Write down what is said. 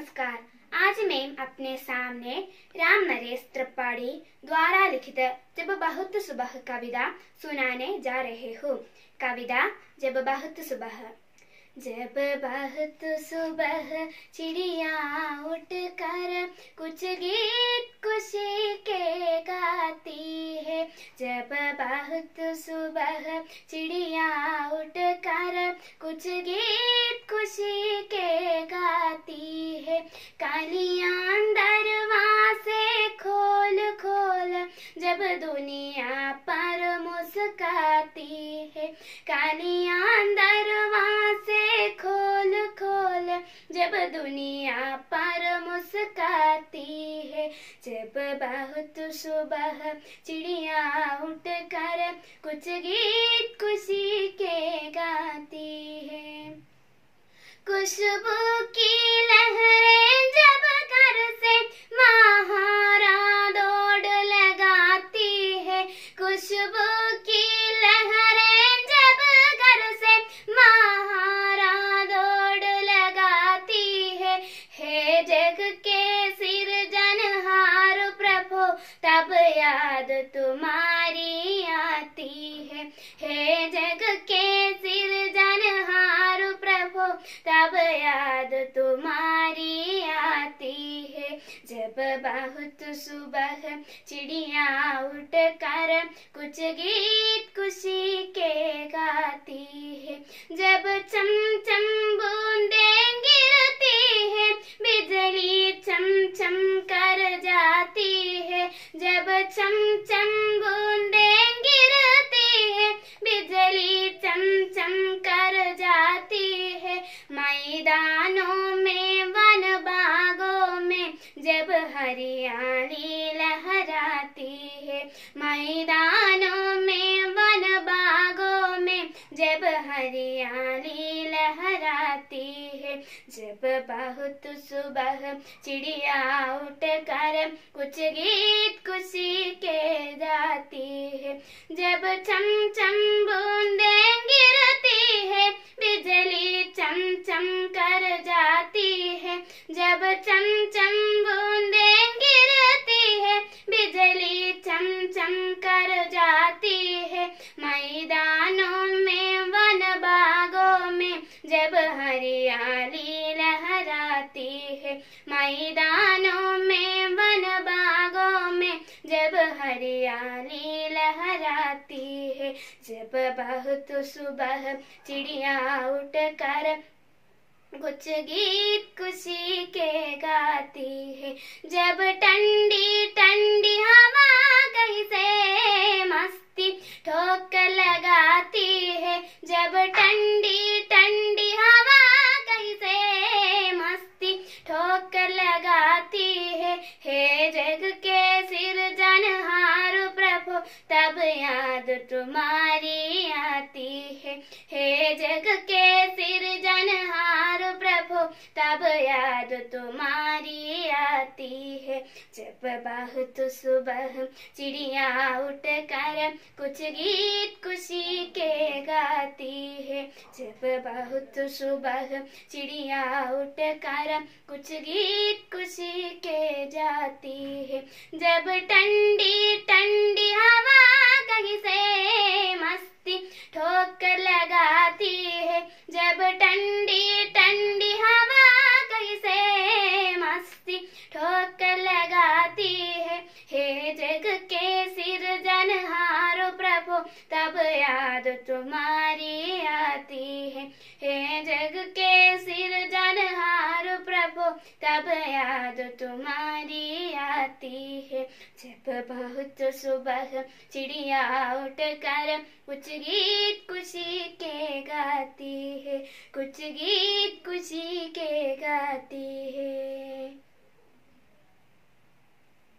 नमस्कार। आज मैं अपने सामने राम नरेश त्रिपाठी द्वारा लिखित जब बहुत सुबह कविता सुनाने जा रहे हूँ। कविता जब बहुत सुबह। जब बहुत सुबह चिड़िया उठ कर कुछ गीत खुशी के गाती है। जब बहुत सुबह चिड़िया उठ कर कुछ गीत खुशी के गाती है। कालियाँ दरवाजे खोल खोल जब दुनिया पर मुस्काती है। कालियाँ जब दुनिया पर मुस्काती है, जब बहुत सुबह चिड़िया उठ कर कुछ गीत खुशी के गाती है। खुशबू की लहरें जब घर से महारा दौड़ लगाती है, खुशबू है जग के सिरजनहार प्रभु, तब याद तुम्हारी आती है। जब बहुत सुबह चिड़िया उठ कर कुछ गीत खुशी के गाती है। जब चम चम बूंदे गिरती है, बिजली चम चम कर जाती है। जब चम चम मैदानों में वन बागों में, जब हरियाली लहराती है। मैदानों में वन बागों में, जब हरियाली लहराती है। जब बहुत सुबह चिड़िया उठ कर कुछ गीत खुशी के गाती है। जब चम चम बूंदे हरियाली लहराती है। जब बहुत सुबह चिड़िया उठ कर कुछ गीत खुशी के गाती है। जब ठंडी ठंडी हवा कहीं से मस्ती ठोक तब याद तुम्हारी आती है। हे जग के सिर जनहार प्रभु, तब याद तुम्हारी आती है। जब बहुत सुबह चिड़िया उठ कर कुछ गीत खुशी के गाती है। जब बहुत सुबह चिड़िया उठ कर कुछ गीत खुशी के जाती है। जब ठंडी ठंडी तब याद तुम्हारी आती है। हे जग के सिर जनहार प्रभु, तब याद तुम्हारी आती है। जब बहुत सुबह चिड़िया उठ कर कुछ गीत खुशी के गाती है, कुछ गीत खुशी के गाती है।